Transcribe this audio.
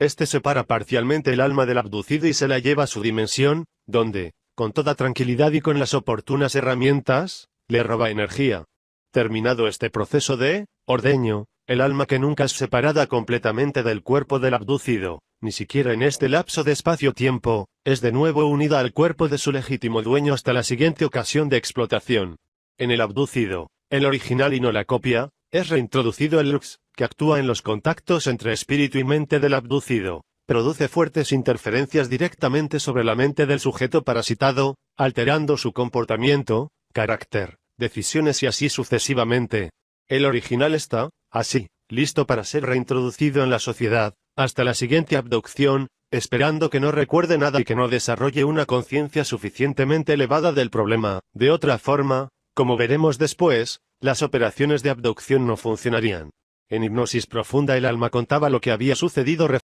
Este separa parcialmente el alma del abducido y se la lleva a su dimensión, donde, con toda tranquilidad y con las oportunas herramientas, le roba energía. Terminado este proceso de ordeño, el alma que nunca es separada completamente del cuerpo del abducido, ni siquiera en este lapso de espacio-tiempo, es de nuevo unida al cuerpo de su legítimo dueño hasta la siguiente ocasión de explotación. En el abducido, el original y no la copia, es reintroducido el lux, que actúa en los contactos entre espíritu y mente del abducido, produce fuertes interferencias directamente sobre la mente del sujeto parasitado, alterando su comportamiento, carácter, decisiones y así sucesivamente. El original está, así, listo para ser reintroducido en la sociedad, hasta la siguiente abducción, esperando que no recuerde nada y que no desarrolle una conciencia suficientemente elevada del problema. De otra forma, como veremos después, las operaciones de abducción no funcionarían. En hipnosis profunda el alma contaba lo que había sucedido